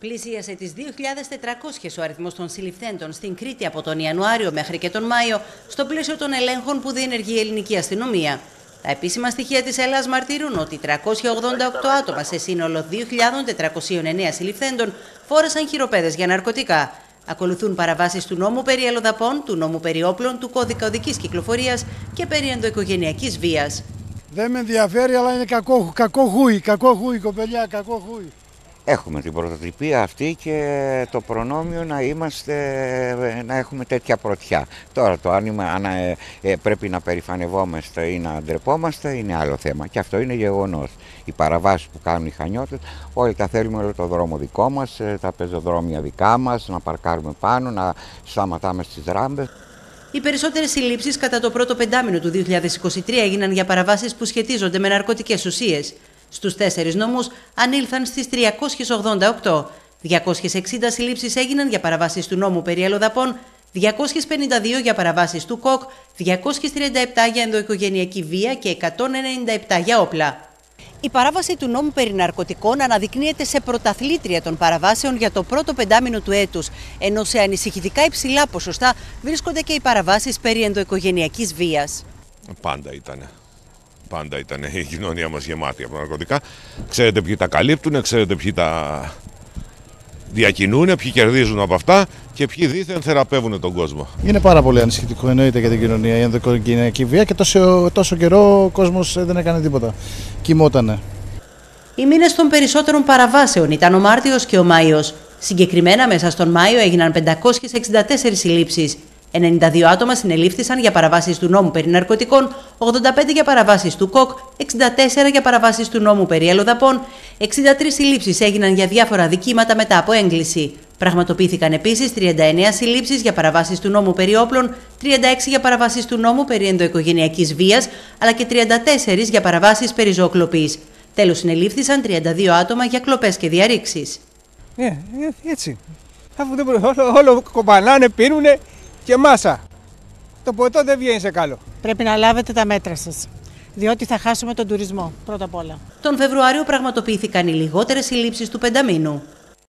Πλησίασε τις 2.400 ο αριθμός των συλληφθέντων στην Κρήτη από τον Ιανουάριο μέχρι και τον Μάιο στο πλαίσιο των ελέγχων που διενεργεί η ελληνική αστυνομία. Τα επίσημα στοιχεία της Ελλάς μαρτυρούν ότι 388 άτομα σε σύνολο 2.409 συλληφθέντων φόρεσαν χειροπέδες για ναρκωτικά. Ακολουθούν παραβάσεις του νόμου περί ελοδαπών, του νόμου περί όπλων, του κώδικα οδικής κυκλοφορίας και περί ενδοοικογενειακής βίας. Δεν με ενδιαφέρει, αλλά είναι κακό, κακό χούι, κακό χούι, κοπελιά, κακό χούι. Έχουμε την πρωτοτυπία αυτή και το προνόμιο να είμαστε, να έχουμε τέτοια πρωτιά. Τώρα το άνοιγμα, αν ε, ε, πρέπει να περηφανευόμαστε ή να ντρεπόμαστε είναι άλλο θέμα και αυτό είναι γεγονός. Οι παραβάσεις που κάνουν οι χανιώτες, όλοι τα θέλουμε όλο το δρόμο δικό μας, ε, τα πεζοδρόμια δικά μας, να παρκάρουμε πάνω, να σταματάμε στις ράμπες. Οι περισσότερες συλλήψεις κατά το πρώτο πεντάμινο του 2023 έγιναν για παραβάσεις που σχετίζονται με ναρκωτικές ουσίες. Στους τέσσερις νόμους ανήλθαν στις 388. 260 συλλήψεις έγιναν για παραβάσεις του νόμου περί αλλοδαπών, 252 για παραβάσεις του ΚΟΚ, 237 για ενδοοικογενειακή βία και 197 για όπλα. Η παράβαση του νόμου περί ναρκωτικών αναδεικνύεται σε πρωταθλήτρια των παραβάσεων για το πρώτο πεντάμινο του έτους, ενώ σε ανησυχητικά υψηλά ποσοστά βρίσκονται και οι παραβάσεις περί ενδοοικογενειακής βίας. Πάντα ήτανε. Πάντα ήταν η κοινωνία μας γεμάτη από ναρκωτικά. Ξέρετε ποιοι τα καλύπτουν, ξέρετε ποιοι τα διακινούν, ποιοι κερδίζουν από αυτά και ποιοι δίθεν θεραπεύουν τον κόσμο. Είναι πάρα πολύ ανησυχητικό εννοείται για την κοινωνία η ενδοκογενειακή βία και τόσο, τόσο καιρό ο κόσμος δεν έκανε τίποτα. Κοιμότανε. Οι μήνες των περισσότερων παραβάσεων ήταν ο Μάρτιος και ο Μάιος. Συγκεκριμένα, μέσα στον Μάιο έγιναν 564 συλλήψεις, 92 άτομα συνελήφθησαν για παραβάσεις του νόμου περί ναρκωτικών, 85 για παραβάσεις του ΚΟΚ, 64 για παραβάσεις του νόμου περί ελοδαπών, 63 συλλήψεις έγιναν για διάφορα δικήματα μετά από έγκληση. Πραγματοποιήθηκαν επίσης 39 συλλήψεις για παραβάσεις του νόμου περί όπλων, 36 για παραβάσεις του νόμου περί ενδοοικογενειακής βίας, αλλά και 34 για παραβάσεις περί ζωοκλοπής. Τέλος, συνελήφθησαν 32 άτομα για κλοπές και διαρρήξεις. Ναι, έτσι. Αφού δεν όλο, όλο κομπανάνε, πίνουνε, και μάσα. Το ποτό δεν βγαίνει σε καλό. Πρέπει να λάβετε τα μέτρα σας, διότι θα χάσουμε τον τουρισμό πρώτα απ' όλα. Τον Φεβρουάριο πραγματοποιήθηκαν οι λιγότερες συλλήψεις του πενταμήνου.